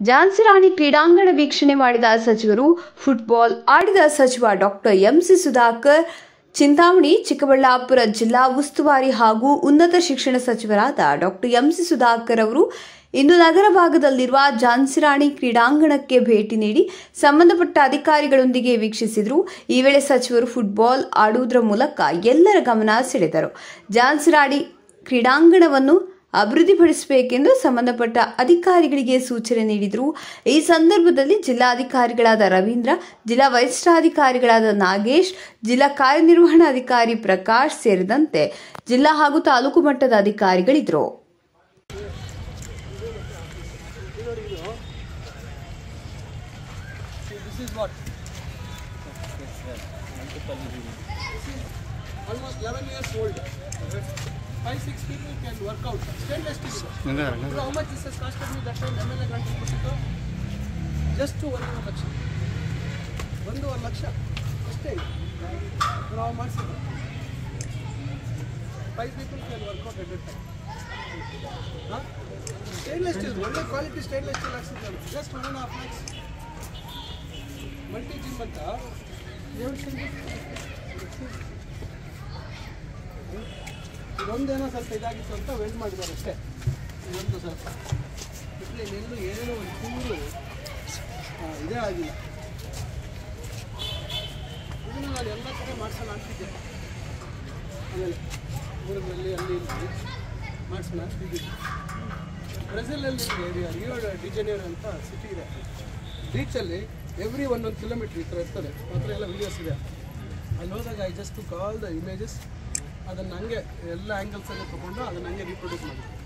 ಝಾನ್ಸಿ ರಾಣಿ ಕ್ರೀಡಾಂಗಣ ವೀಕ್ಷಣೆ ಮಾಡಿದ ಸಚಿವರು ಫುಟ್ಬಾಲ್ ಆಡಿದ ಸಚಿವ doctor M C Sudhakar, Chintamani, Chikkaballapur ಜಿಲ್ಲಾ ಉಸ್ತುವಾರಿ ಹಾಗೂ ಉನ್ನತ ಶಿಕ್ಷಣ ಸಚಿವರಾದ ಡಾಕ್ಟರ್ ಎಂ ಸಿ ಸುಧಾಕರ್ ಅವರು ಇಂದು ನಗರ ಭಾಗದಲ್ಲಿರುವ ಝಾನ್ಸಿರಾಣಿ ಕ್ರೀಡಾಂಗಣಕ್ಕೆ ಭೇಟಿ ನೀಡಿ ಸಂಬಂಧಪಟ್ಟ ಅಧಿಕಾರಿಗಳೊಂದಿಗೆ ವೀಕ್ಷಿಸಿದರು. ಈ ವೇಳೆ ಸಚಿವರು ಫುಟ್ಬಾಲ್ ಆಡುವುದರ ಮೂಲಕ ಎಲ್ಲರ ಗಮನ ಸೆಳೆದರು. ಝಾನ್ಸಿರಾಣಿ ಕ್ರೀಡಾಂಗಣವನ್ನು ಅಭಿವೃದ್ಧಿಪಡಿಸಬೇಕೆಂದು ಸಂಬಂಧಪಟ್ಟ ಅಧಿಕಾರಿಗಳಿಗೆ ಸೂಚನೆ ನೀಡಿದರು ಈ ಸಂದರ್ಭದಲ್ಲಿ ಜಿಲ್ಲಾಧಿಕಾರಿಗಳಾದ ರವೀಂದ್ರ, ಜಿಲ್ಲಾ ವರಿಷ್ಠಾಧಿಕಾರಿಗಳಾದ ನಾಗೇಶ್, ಜಿಲ್ಲಾ ಕಾರ್ಯನಿರ್ವಹಣಾಧಿಕಾರಿ ಪ್ರಕಾಶ್ ಸೇರಿದಂತೆ ಜಿಲ್ಲಾ ಹಾಗೂ ತಾಲೂಕು ಮಟ್ಟದ ಅಧಿಕಾರಿಗಳಿದ್ದರು This is what? Almost 11 years old. Five, six people can work out. Stainless steel. You know how much this has costed me that time MLA grant ಕೊಟ್ಟಿದ್ದು ಜಸ್ಟ್ ಒಂದೂವರೆ ಲಕ್ಷ ಒಂದೂವರೆ ಲಕ್ಷ ಅಷ್ಟೇ ಇದು. ನಾವು ಮಾಡಿಸಿದ್ದು five people can work out at a time stainless steel ಒಳ್ಳೆ quality stainless steel ಹಾಕ್ಸಿದ್ದಾರೆ just one and half lakhs multi gym ಅಂತ ಇದೊಂದೇನೋ ಸ್ವಲ್ಪ ಇದಾಗಿತ್ತು ಅಂತ ವೆಲ್ಡ್ ಮಾಡಿದ್ದಾರೆ ಅಷ್ಟೇ. ಇದೊಂದು ಸ್ವಲ್ಪ ಬಿಟ್ಟರೆ ಇನ್ನೆಲ್ಲೂ ಏನೇನೋ ಒಂದು ಚೂರು ಇದೇ ಆಗಿಲ್ಲ. ಇದನ್ನು ನಾನು ಎಲ್ಲ ಕಡೆ ಮಾಡಿಸೋಣ ಅಂತಿದ್ದೆ. ಆಮೇಲೆ ಊರಿನಲ್ಲಿ, ಅಲ್ಲಿ ಇಲ್ಲಿ ಮಾಡ್ಸೋಣ ಅಂತಿದ್ದೆ. ಬ್ರೆಜಿಲಲ್ಲಿ ಏರಿಯಾ ರಿಯೋ ಡಿಜನಿಯರ್ ಅಂತ ಸಿಟಿ ಇದೆ. ಬೀಚಲ್ಲಿ ಎವ್ರಿ ಒಂದೊಂದು ಕಿಲೋಮೀಟ್ರ್ ಈ ಥರ ಇರ್ತದೆ. ಥರ ಎಲ್ಲ ವಿಡಿಯೋಸ್ ಇದೆ. ಅಲ್ಲಿ ಹೋದಾಗ I just to call the images ಅದನ್ನು ಹಂಗೆ ಎಲ್ಲ ಆ್ಯಂಗಲ್ಸಲ್ಲೂ ತೊಗೊಂಡು ಅದನ್ನು ಹಂಗೆ ರೀಪ್ರೊಡ್ಯೂಸ್ ಮಾಡ್ತೀವಿ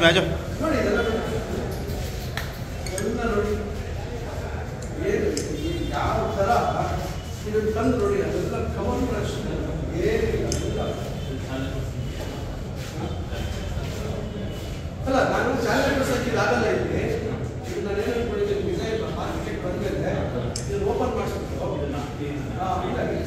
ಮ್ಯಾಜು ಯಾವ ಥರ ಇದನ್ನು ತಂದು ನೋಡಿ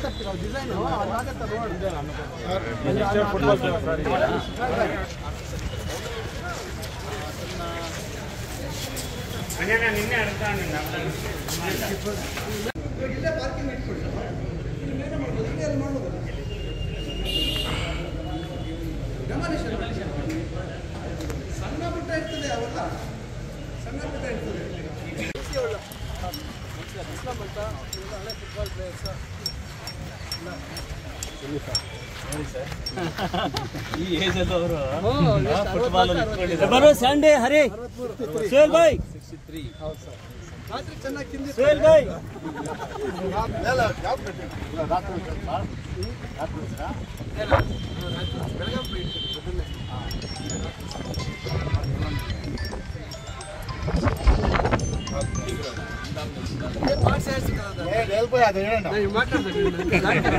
ಮಾತಾಡ್ತೀರ ಡಿಸೈನು ಅಲ್ಲಿ ಆಗತ್ತೆ ರೋಡ್ ಇಲ್ಲೇ ಪಾರ್ಕಿಂಗ್ ಇಟ್ಕೊಳ್ಳಿ ಇಲ್ಲಿ ಮೇಲೆ ಮಾಡ್ಬೋದು ಇಲ್ಲೇ ಅಲ್ಲಿ ಮಾಡ್ಬೋದು ಡೆಮಾಲಿಷನ್ ಸಣ್ಣ ಪುಟ್ಟ ಇರ್ತದೆ ಅವೆಲ್ಲ ಸಣ್ಣ ಪುಟ್ಟ ಇರ್ತದೆ ಇಸ್ಲಾಂ ಅಂತ ಇವ್ರು ಹಳೆ ಫುಟ್ಬಾಲ್ ಪ್ಲೇಯರ್ಸ್ ಈ ಏಜ್ ಅಲ್ಲಿ ಅವರು ಫುಟ್ಬಾಲ್ ಬರೋ ಸಂಡೇ ಹರಿ ಸುಹೇಲ್ ಭಾಯ್ ರಾತ್ರಿ ಚೆನ್ನಾಗಿ ತಿಂದಿ ಸುಹೇಲ್ ಭಾಯ್ ಬೆಳಗ್ಗೆ